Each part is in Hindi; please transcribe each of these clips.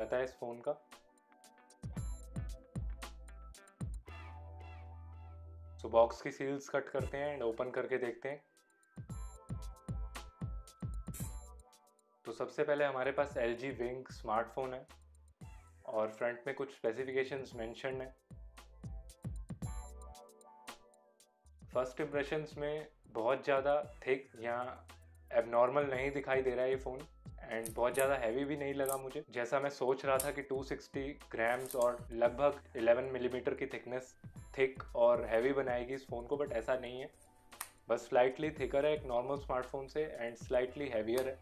रहता है इस फ़ोन का। सो बॉक्स की सील्स कट करते हैं एंड ओपन करके देखते हैं। तो सबसे पहले हमारे पास एल जी विंग स्मार्टफ़ोन है और फ्रंट में कुछ स्पेसिफिकेशंस मेंशन है। फ़र्स्ट इम्प्रेशंस में बहुत ज़्यादा थिक या एबनॉर्मल नहीं दिखाई दे रहा है ये फ़ोन एंड बहुत ज़्यादा हैवी भी नहीं लगा मुझे। जैसा मैं सोच रहा था कि 260 ग्राम्स और लगभग 11 मिलीमीटर mm की थिकनेस थिक और हैवी बनाएगी इस फ़ोन को बट ऐसा नहीं है। बस स्लाइटली थिकर है एक नॉर्मल स्मार्टफ़ोन से एंड स्लाइटली हैवियर है।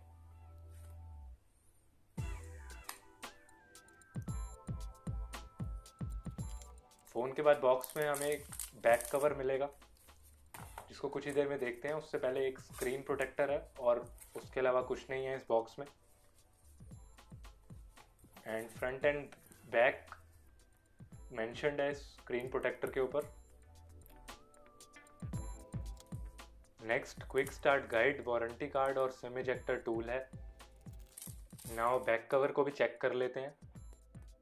फ़ोन के बाद बॉक्स में हमें एक बैक कवर मिलेगा। जिसको कुछ ही देर में देखते हैं। उससे पहले एक स्क्रीन प्रोटेक्टर है और उसके अलावा कुछ नहीं है इस बॉक्स में। And front and back mentioned है स्क्रीन प्रोटेक्टर के ऊपर। Next quick start guide warranty card और सिम इजेक्टर टूल है। नाउ बैक कवर को भी चेक कर लेते हैं।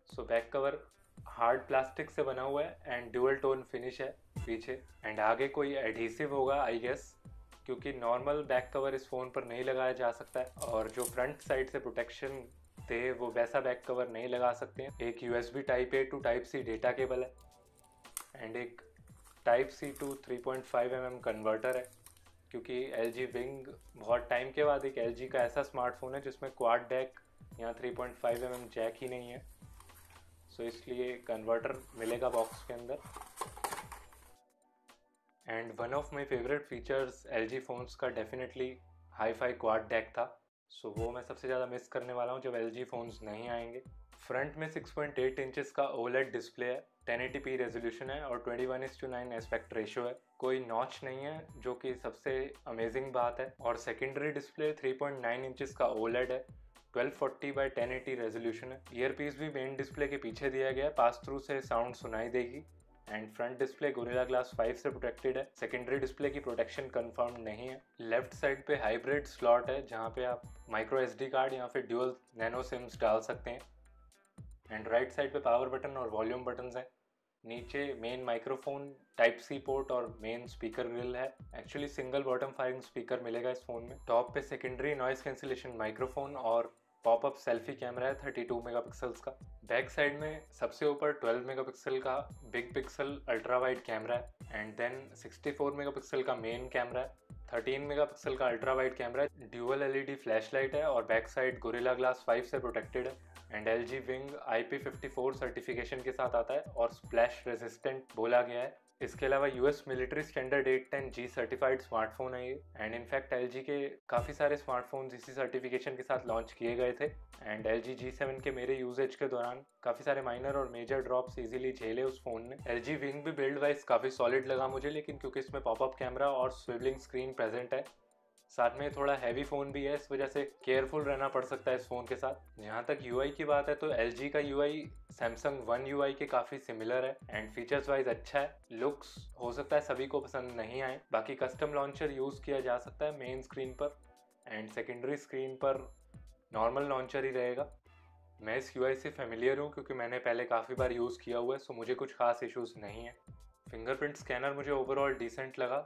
So back cover hard plastic से बना हुआ है एंड ड्यूअल टोन फिनिश है। पीछे। एंड आगे कोई एडहेसिव होगा आई गेस क्योंकि नॉर्मल बैक कवर इस फ़ोन पर नहीं लगाया जा सकता है। और जो फ्रंट साइड से प्रोटेक्शन थे, वो वैसा बैक कवर नहीं लगा सकते हैं। एक U S B type A to type C data cable है। एंड एक type C to three point five M M converter है। क्योंकि एल जी विंग बहुत टाइम के बाद, एक एल जी का ऐसा स्मार्टफ़ोन है जिसमें क्वाड डेक या three point five M M jack ही नहीं है। सो so इसलिए कन्वर्टर मिलेगा बॉक्स के अंदर। And one of my favourite features L G phones का definitely hi fi quad DAC था। सो so, वो मैं सबसे ज़्यादा मिस करने वाला हूँ जब एल जी फ़ोन्स नहीं आएँगे। फ्रंट में 6.8 इंचज़ का ओलेट डिस्प्ले है 1080p रेजोल्यूशन है और 21 इस टू नाइन एस्पेक्ट रेशियो है। कोई नॉच नहीं है जो कि सबसे अमेजिंग बात है। और सेकेंडरी डिस्प्ले 3.9 इंचेस का ओलेड है 1240 बाई 1080 रेजोल्यूशन है। ईयर पीस भी मेन डिस्प्ले के पीछे दिया गया है पास थ्रू से साउंड सुनाई देगी। And front display Gorilla Glass 5 से प्रोटेक्टेड है। सेकेंडरी डिस्प्ले की प्रोटेक्शन कंफर्म नहीं है। लेफ़्ट साइड पे हाइब्रिड स्लॉट है, जहाँ पे आप माइक्रो एसडी कार्ड या फिर ड्यूअल नैनो सिम्स डाल सकते हैं। एंड राइट साइड पे पावर बटन और वॉल्यूम बटन हैं। नीचे main microphone type C port और मेन स्पीकर ग्रिल है। Actually single bottom firing speaker मिलेगा इस फ़ोन में। टॉप पे सेकेंडरी नॉइस कैंसिलेशन माइक्रोफोन और पॉपअप सेल्फी कैमरा है 32 मेगापिक्सल्स का। बैक साइड में सबसे ऊपर 12 मेगापिक्सल का big pixel ultra wide camera है एंड देन 64 मेगापिक्सल का मेन कैमरा है। 13 मेगापिक्सल का अल्ट्रा वाइड कैमरा है। ड्यूअल फ्लैश लाइट है और बैक साइड गोरिल्ला ग्लास 5 से प्रोटेक्टेड है। And L G wing I P certification के साथ आता है और स्प्लैश रेजिस्टेंट बोला गया है। इसके अलावा US military standard eight ten G certified smartphone है ये। एंड इनफैक्ट एल के काफ़ी सारे स्मार्टफ़ोन इसी सर्टिफिकेशन के साथ लॉन्च किए गए थे। And L G G seven के मेरे यूजेज के दौरान काफ़ी सारे माइनर और मेजर ड्रॉप्स इजीली झेले उस फ़ोन ने। एल जी विंग भी बिल्ड वाइज काफ़ी सॉलिड लगा मुझे, लेकिन क्योंकि इसमें पॉपअप कैमरा और स्विबलिंग स्क्रीन प्रेजेंट है साथ में थोड़ा हैवी फ़ोन भी है, इस वजह से केयरफुल रहना पड़ सकता है इस फ़ोन के साथ। जहाँ तक यूआई की बात है तो एलजी का U I Samsung One UI के काफ़ी सिमिलर है एंड फीचर्स वाइज अच्छा है। लुक्स हो सकता है सभी को पसंद नहीं आए। बाकी कस्टम लॉन्चर यूज़ किया जा सकता है मेन स्क्रीन पर एंड सेकेंडरी स्क्रीन पर नॉर्मल लॉन्चर ही रहेगा। मैं इस यूआई से फेमिलियर हूँ क्योंकि मैंने पहले काफ़ी बार यूज़ किया हुआ है सो मुझे कुछ खास इश्यूज़ नहीं है। फिंगरप्रिंट स्कैनर मुझे ओवरऑल डिसेंट लगा।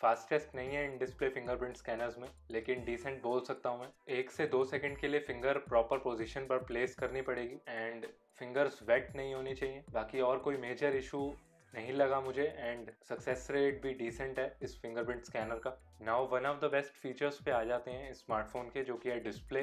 फास्टेस्ट नहीं है इन डिस्प्ले फिंगरप्रिंट स्कैनर्स में, लेकिन डिसेंट बोल सकता हूँ मैं। एक से दो सेकंड के लिए फिंगर प्रॉपर पोजीशन पर प्लेस करनी पड़ेगी एंड फिंगर्स वेट नहीं होनी चाहिए। बाकी और कोई मेजर इशू नहीं लगा मुझे एंड सक्सेस रेट भी डिसेंट है इस फिंगरप्रिंट स्कैनर का। Now one of the best features पे आ जाते हैं स्मार्टफ़ोन के, जो कि है डिस्प्ले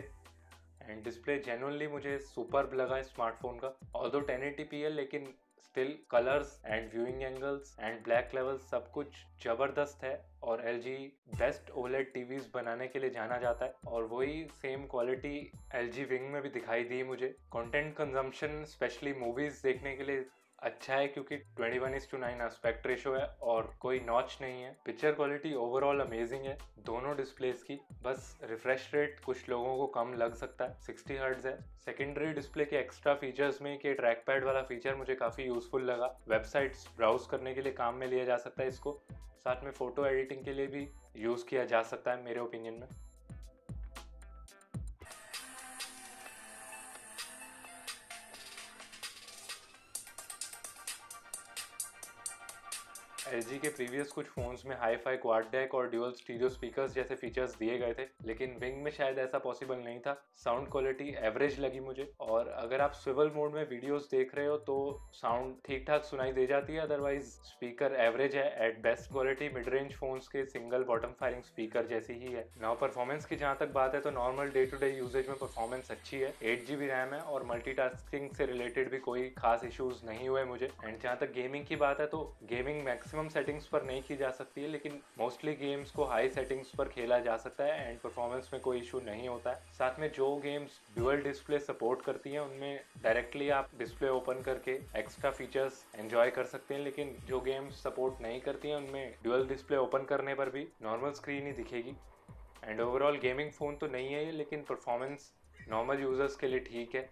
एंड डिस्प्ले जेनुअनली मुझे सुपर लगा स्मार्टफ़ोन का। ऑल दो टेन है लेकिन still colours and viewing angles and black level सब कुछ ज़बरदस्त है और L G best OLED TVs बनाने के लिए जाना जाता है और वही same quality L G wing में भी दिखाई दी मुझे। कंटेंट कंजम्पशन स्पेशली मूवीज़ देखने के लिए अच्छा है क्योंकि 21 one is to nine aspect ratio है और कोई नॉच नहीं है। पिक्चर क्वालिटी ओवरऑल अमेजिंग है, दोनों डिस्प्लेस की। बस रिफ्रेश रेट कुछ लोगों को कम लग सकता है 60 हर्ट्ज है। सेकेंडरी डिस्प्ले के एक्स्ट्रा फीचर्स में कि ट्रैक पैड वाला फीचर मुझे काफ़ी यूजफुल लगा। वेबसाइट्स ब्राउज करने के लिए काम में लिया जा सकता है इसको। साथ में फ़ोटो एडिटिंग के लिए भी यूज़ किया जा सकता है मेरे ओपिनियन में। एल के प्रीवियस कुछ फोन्स में हाई फाई क्वाड डेक और ड्यूअल स्टीरियो स्पीकर्स जैसे फीचर्स दिए गए थे, लेकिन विंग में शायद ऐसा पॉसिबल नहीं था। साउंड क्वालिटी एवरेज लगी मुझे। और अगर आप स्विवल मोड में वीडियोस देख रहे हो तो साउंड ठीक ठाक सुनाई दे जाती है। अदरवाइज़ स्पीकर एवरेज है। At best quality mid range phones के सिंगल बॉटम फायरिंग स्पीकर जैसी ही है। नाउ परफॉर्मेंस की जहाँ तक बात है तो normal day to day usage में परफॉर्मेंस अच्छी है। एट जी रैम है और मल्टीटास्किंग से रिलेटेड भी कोई खास इश्यूज़ नहीं हुए मुझे। एंड जहाँ तक गेमिंग की बात है तो गेमिंग मैक्सिमम सेटिंग्स पर नहीं की जा सकती है, लेकिन मोस्टली गेम्स को हाई सेटिंग्स पर खेला जा सकता है एंड परफॉर्मेंस में कोई इशू नहीं होता है। साथ में जो गेम्स ड्यूअल डिस्प्ले सपोर्ट करती हैं, उनमें डायरेक्टली आप डिस्प्ले ओपन करके एक्स्ट्रा फीचर्स एंजॉय कर सकते हैं, लेकिन जो गेम्स सपोर्ट नहीं करती हैं, उनमें ड्यूअल डिस्प्ले ओपन करने पर भी नॉर्मल स्क्रीन ही दिखेगी। एंड ओवरऑल गेमिंग फ़ोन तो नहीं है लेकिन परफॉर्मेंस नॉर्मल यूज़र्स के लिए ठीक है।